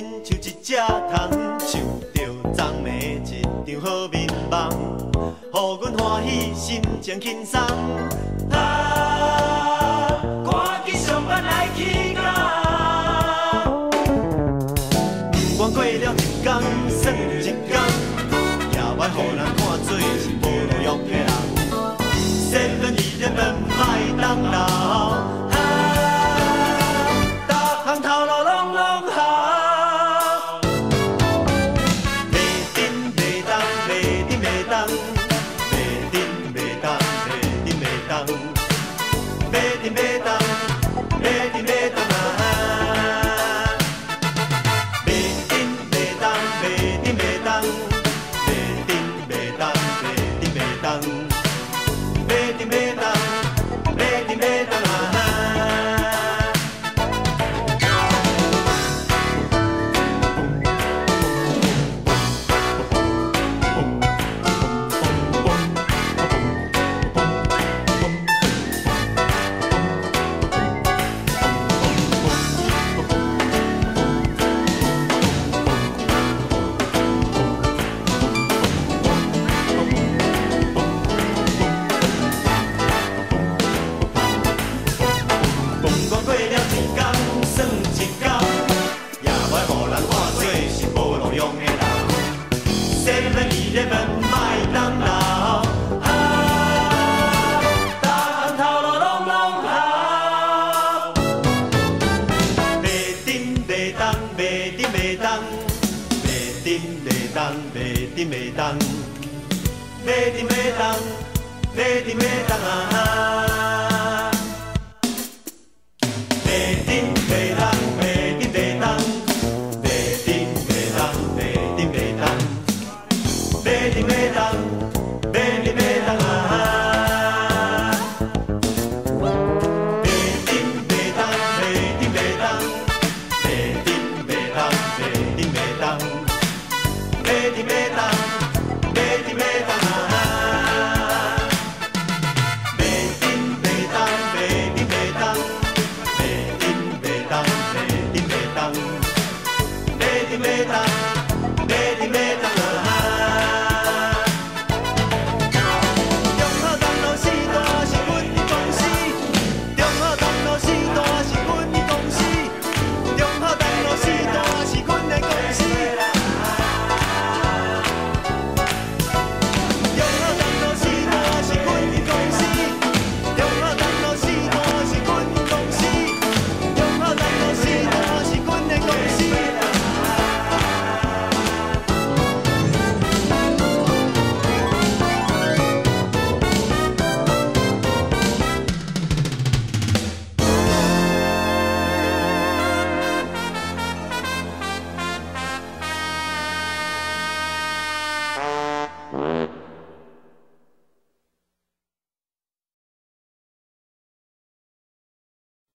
亲像一只虫，想着昨暝一场好眠梦，予阮欢喜，心情轻松。啊，赶紧上班来去啊！不管过了一天算一天，夜晚予人看做是无路用的人，先等伊在门。meydan, beti meydan. Beti meydan, beti meydan aha. À. Beti meydan, beti meydan. Beti meydan, beti meydan. Beti meydan. Mena. Mm-hmm.